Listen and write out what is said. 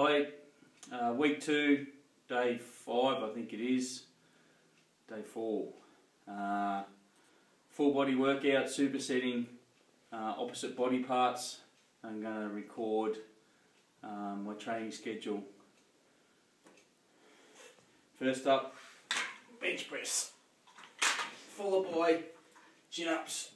Hi, uh, week two, day five, I think it is. Day four. Uh, full body workout, supersetting uh, opposite body parts. I'm going to record um, my training schedule. First up, bench press. Fuller boy, chin ups,